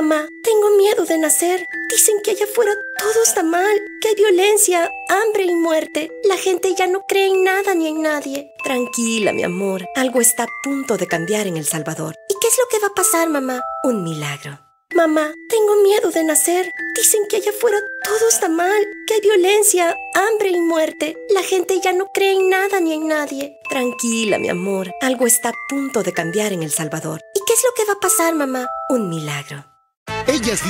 Mamá, tengo miedo de nacer. Dicen que allá afuera todo está mal, que hay violencia, hambre y muerte. La gente ya no cree en nada ni en nadie. Tranquila, mi amor. Algo está a punto de cambiar en El Salvador. ¿Y qué es lo que va a pasar, mamá? Un milagro. Mamá, tengo miedo de nacer. Dicen que allá afuera todo está mal, que hay violencia, hambre y muerte. La gente ya no cree en nada ni en nadie. Tranquila, mi amor. Algo está a punto de cambiar en El Salvador. ¿Y qué es lo que va a pasar, mamá? Un milagro. Ellas